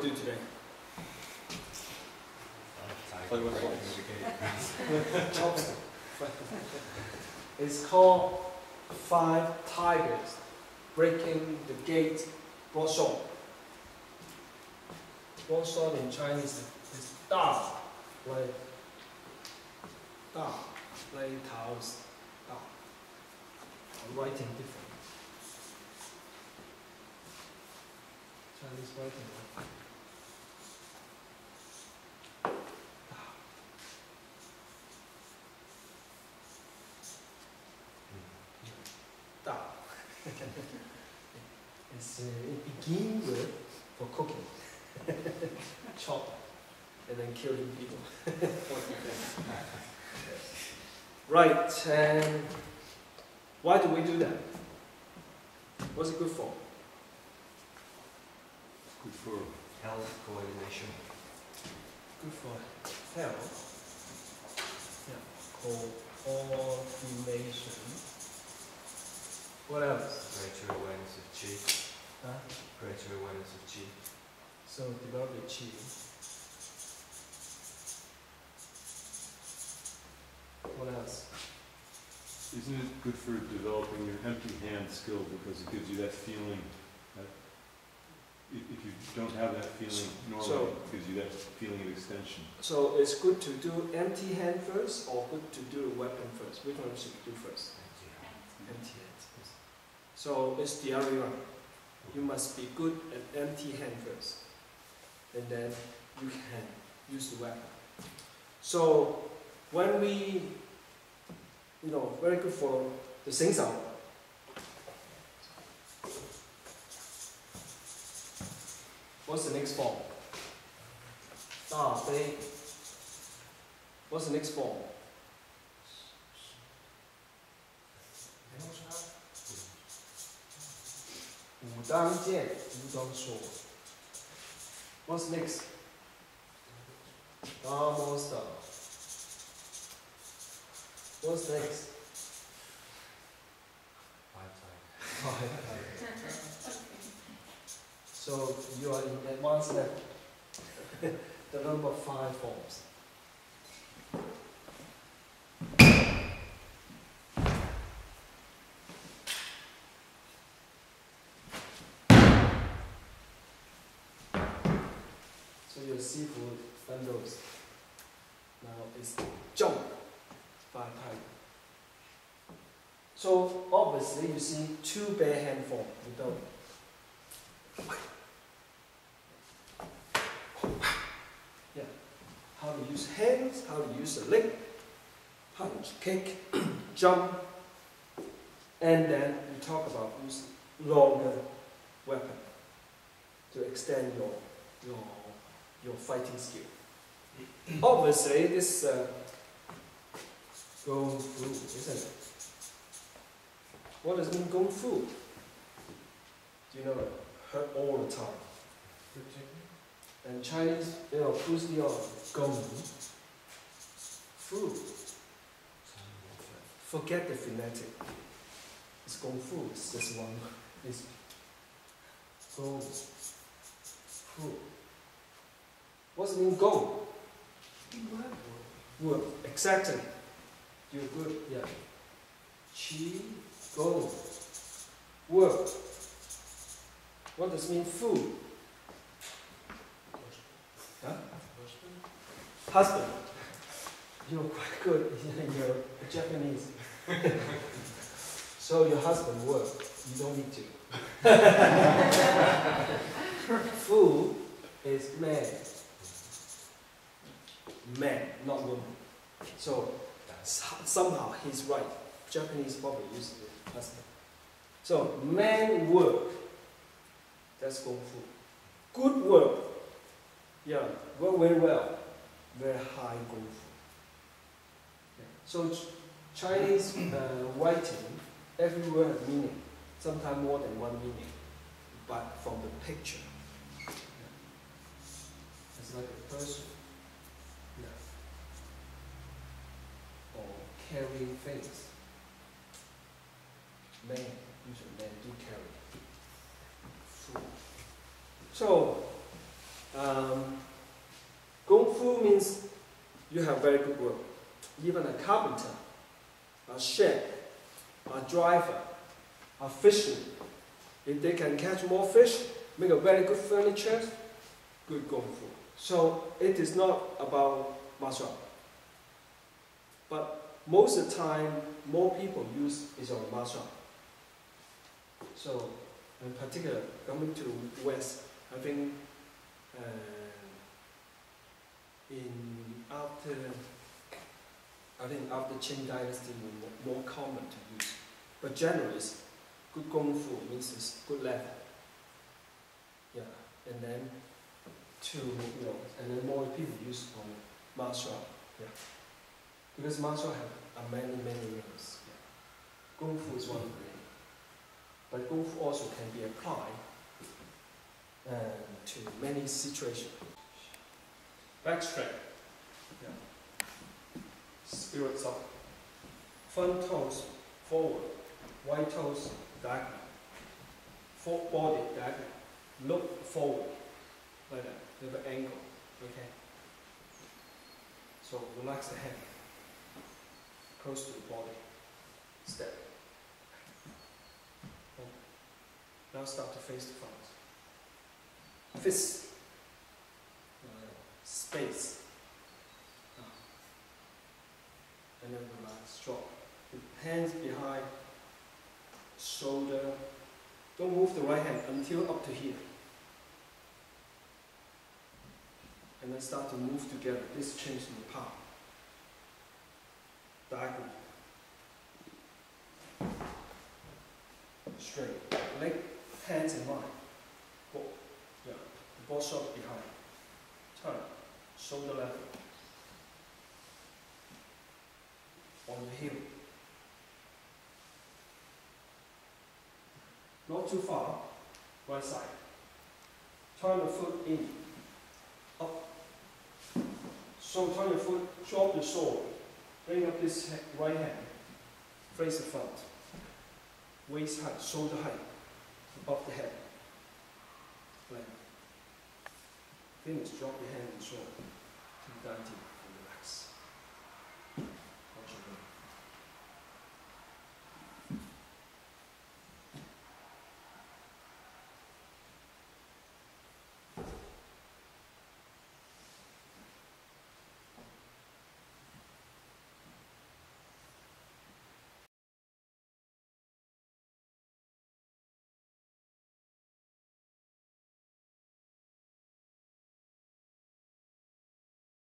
to do today? Play with Chopstick. It's called Five Tigers Breaking the Gate Broadsword. Broadsword in Chinese is Da, like Da, like Tao's Da. Writing different. Chinese writing. like Da. It's, uh, it begins with for cooking, chop, and then killing people. right, and why do we do that? What's it good for? Good for health coordination. Good for health. Yeah, coordination. What else? Greater awareness of chi. Huh? Greater awareness of chi. So develop the chi. What else? Isn't it good for developing your empty hand skill because it gives you that feeling that if, if you don't have that feeling normally, So- it gives you that feeling of extension. So it's good to do empty hand first or good to do weapon first? Which one should we do first? Empty hand first. So it's the other one. You must be good at empty hand first. And then you can use the weapon. So when we, you know, very good for the sing sound. What's the next form? Ah, da, Bei. What's the next form? 武当剑，无当说。What's next? Almost done. What's next? Five times. so you are in advanced level. the number five forms. Your seafood bundles. Now it's jump five times. So obviously you see two bare hand form without Yeah. How to use hands, how to use the leg, punch, kick, jump, and then we talk about use longer weapon to extend your your your fighting skill. Obviously, this uh, Kung Fu, isn't it? What does mean Kung Fu? Do you know it? Hurt all the time. And Chinese, you know, who's the Gong Fu. Forget the phonetic. It's Kung Fu, it's just one. It's Gong Fu. What's it mean, go? Work. Exactly. You're good, yeah. Qi, go. Work. What does it mean, Fu? Huh? Husband. You're quite good in your Japanese. so your husband work. You don't need to. Fu is man. Man, not woman. So somehow he's right. Japanese probably use the husband. So man work. That's Kung Fu. Good work. Yeah, work very well. Very high Kung Fu. Yeah. So Ch- Chinese uh, writing, every word has meaning. Sometimes more than one meaning, but from the picture. Yeah. It's like a person. Or carrying things. Man, usually men do carry. So, Um, Kung Fu means you have very good work. Even a carpenter, a chef, a driver, a fisherman, if they can catch more fish, make a very good furniture, good Kung Fu. So it is not about martial. But most of the time, more people use is on martial. So, in particular, coming to West, I think uh, in after I think after Qing Dynasty, more, more common to use. But generally, it's good Kung Fu means it's good level. Yeah, and then to you know, and then more people use on martial. Yeah, because martial art have many many names. Yeah. Kung Fu is one of them. But Kung Fu also can be applied uh, to many situations. Back straight. Yeah. Spirits up. Front toes forward. White toes diagonal. Full body diagonal. Look forward. Like that. With an angle. Okay. So relax the head, Close to the body. Step. Now start to face the front. Fist. Uh, space. Uh, and then relax, drop. The hands behind, shoulder. Don't move the right hand until up to here. And then start to move together. This change in the palm. Diagonal. Straight. Leg hands in line. Ball. Yeah. The ball shot behind. Turn. Shoulder level. On the heel. Not too far. Right side. Turn the foot in. Up. So turn your foot, drop the sword. Bring up this right hand. Face the front. Waist height, shoulder height above the head. Finish, drop your hand and shoulder down